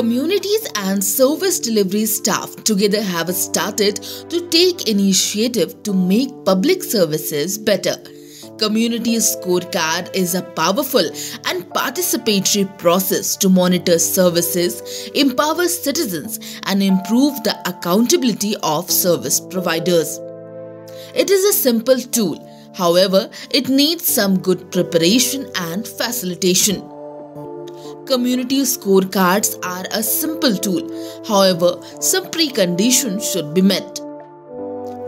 Communities and service delivery staff together have started to take initiative to make public services better. Community Scorecard is a powerful and participatory process to monitor services, empower citizens, and improve the accountability of service providers. It is a simple tool, however, it needs some good preparation and facilitation. Community scorecards are a simple tool, however, some preconditions should be met.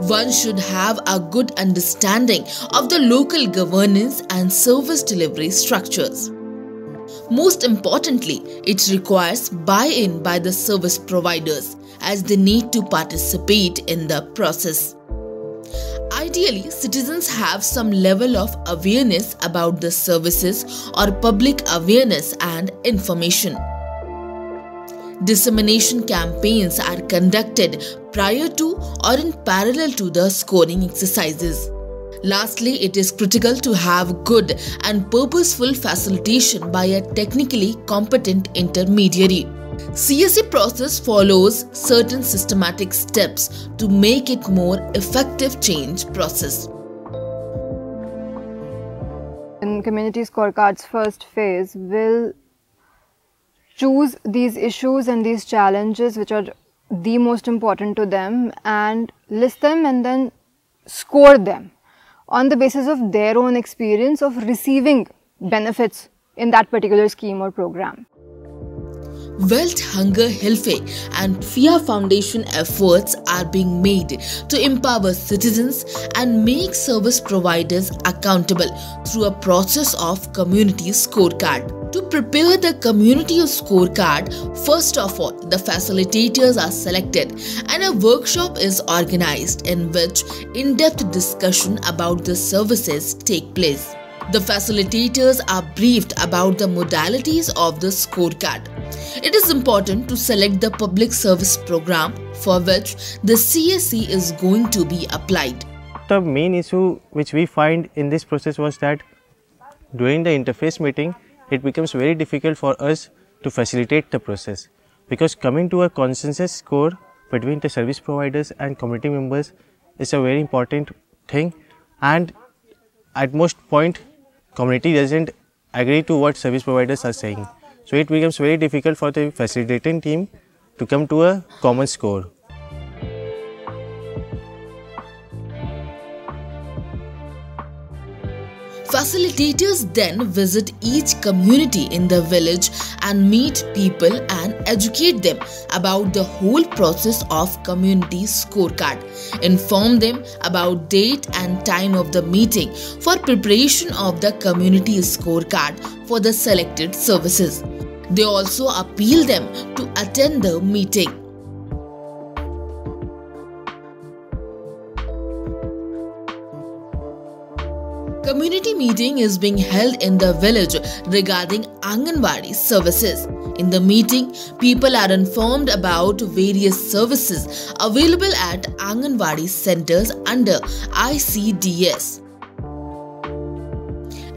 One should have a good understanding of the local governance and service delivery structures. Most importantly, it requires buy in by the service providers as they need to participate in the process. Ideally, citizens have some level of awareness about the services or public awareness and information. Dissemination campaigns are conducted prior to or in parallel to the scoring exercises. Lastly, it is critical to have good and purposeful facilitation by a technically competent intermediary. CSC process follows certain systematic steps to make it more effective change process. In community scorecards first phase will choose these issues and these challenges which are the most important to them and list them and then score them on the basis of their own experience of receiving benefits in that particular scheme or program. Welthungerhilfe and FIA Foundation efforts are being made to empower citizens and make service providers accountable through a process of community scorecard. To prepare the community scorecard, first of all, the facilitators are selected and a workshop is organized in which in-depth discussion about the services take place. The facilitators are briefed about the modalities of the scorecard. It is important to select the public service program for which the CSC is going to be applied. The main issue which we find in this process was that during the interface meeting, it becomes very difficult for us to facilitate the process because coming to a consensus score between the service providers and community members is a very important thing and at most point community doesn't agree to what service providers are saying. So it becomes very difficult for the facilitating team to come to a common score Facilitators then visit each community in the village and meet people and educate them about the whole process of community scorecard. Inform them about date and time of the meeting for preparation of the community scorecard for the selected services. They also appeal them to attend the meeting. Community meeting is being held in the village regarding Anganwadi services. In the meeting, people are informed about various services available at Anganwadi centers under ICDS.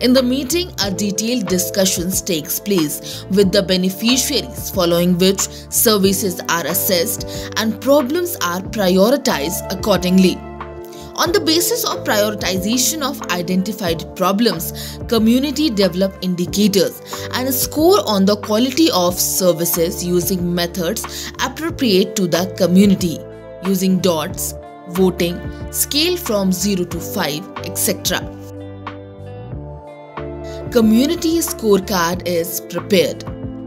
In the meeting, a detailed discussion takes place with the beneficiaries, following which services are assessed and problems are prioritized accordingly. On the basis of prioritization of identified problems, community develop indicators and score on the quality of services using methods appropriate to the community, using dots, voting, scale from 0 to 5, etc. Community scorecard is prepared.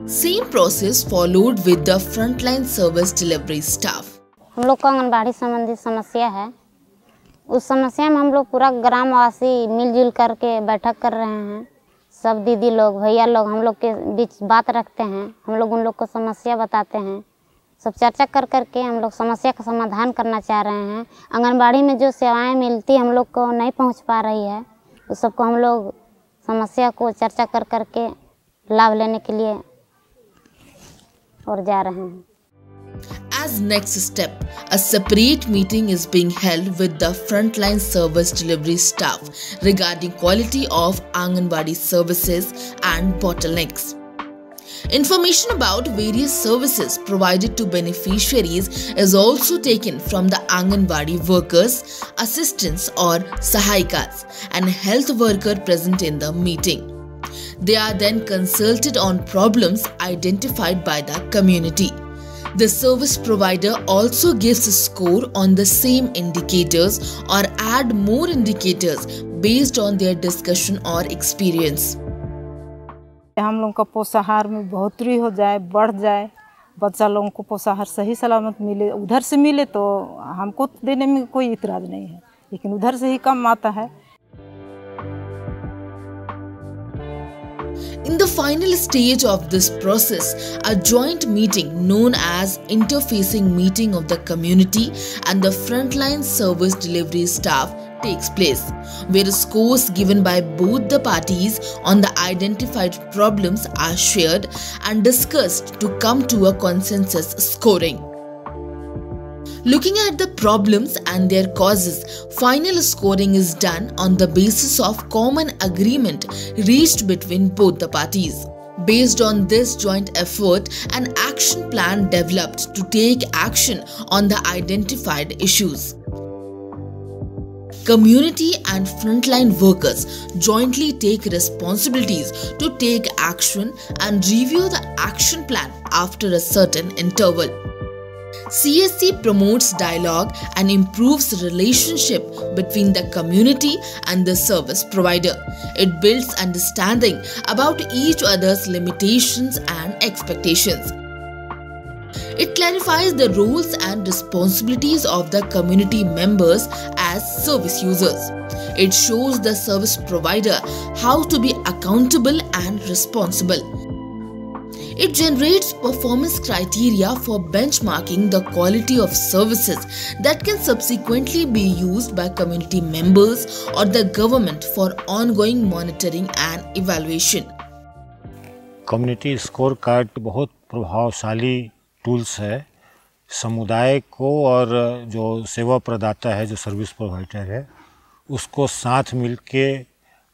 Same process followed with the frontline service delivery staff. हम लोग को आंगनबाड़ी संबंधी समस्या है उस समस्या में हम लोग पूरा ग्रामवासी मिलजुल करके बैठक कर रहे हैं। सब दीदी लोग, भैया लोग हम लोग के बीच बात रखते हैं। हम लोग उन लोग को समस्या बताते हैं। सब चर्चा कर कर के हम लोग समस्या का समाधान करना चाह रहे हैं। आंगनबाड़ी में जो सेवाएँ मिलती हम लोग को नहीं पहुँच पा रही है। उस सबको हम लोग समस्या को चर्चा कर कर के लाभ लेने के लिए और जा रहे हैं। As next step, a separate meeting is being held with the frontline service delivery staff regarding quality of Anganwadi services and bottlenecks. Information about various services provided to beneficiaries is also taken from the Anganwadi workers, assistants or sahayikas and health worker present in the meeting. They are then consulted on problems identified by the community. The service provider also gives a score on the same indicators or add more indicators based on their discussion or experience. हम लोग का पोषाहार में बढ़ोतरी हो जाए बढ़ जाए बच्चा लोगों को पोषाहार सही सलामत मिले उधर से मिले तो हमको देने में कोई इतराज़ नहीं है लेकिन उधर से ही कम आता है In the final stage of this process, a joint meeting known as interfacing meeting of the community and the frontline service delivery staff takes place, where scores given by both the parties on the identified problems are shared and discussed to come to a consensus scoring. Looking at the problems and their causes, final scoring is done on the basis of common agreement reached between both the parties. Based on this joint effort, an action plan developed to take action on the identified issues. Community and frontline workers jointly take responsibilities to take action and review the action plan after a certain interval. CSC promotes dialogue and improves relationship between the community and the service provider. It builds understanding about each other's limitations and expectations. It clarifies the roles and responsibilities of the community members as service users. It shows the service provider how to be accountable and responsible. It generates performance criteria for benchmarking the quality of services that can subsequently be used by community members or the government for ongoing monitoring and evaluation. Community score card बहुत प्रभावशाली tools है समुदाय को और जो सेवा प्रदाता है जो सर्विस प्रोवाइडर है उसको साथ मिल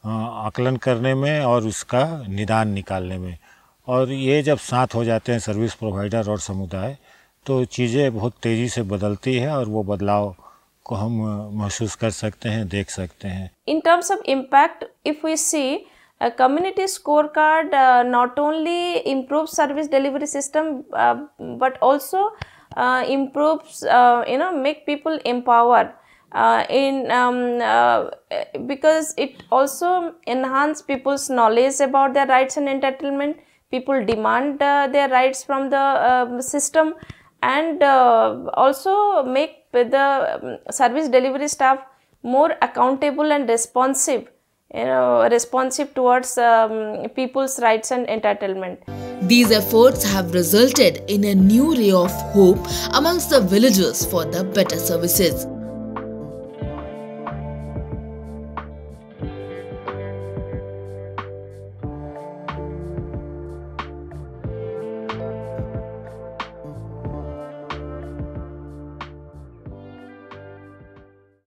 आकलन करने में और उसका निदान निकालने में और ये जब साथ हो जाते हैं सर्विस प्रोवाइडर और समुदाय तो चीज़ें बहुत तेज़ी से बदलती है और वो बदलाव को हम महसूस कर सकते हैं, देख सकते हैं। In terms of impact if we see community score card not only improve service delivery system but also improve you know make people empower in because it also enhance people's knowledge about their rights and entertainment people demand uh, their rights from the uh, system and uh, also make the um, service delivery staff more accountable and responsive you know, responsive towards um, people's rights and entitlement. These efforts have resulted in a new ray of hope amongst the villagers for the better services.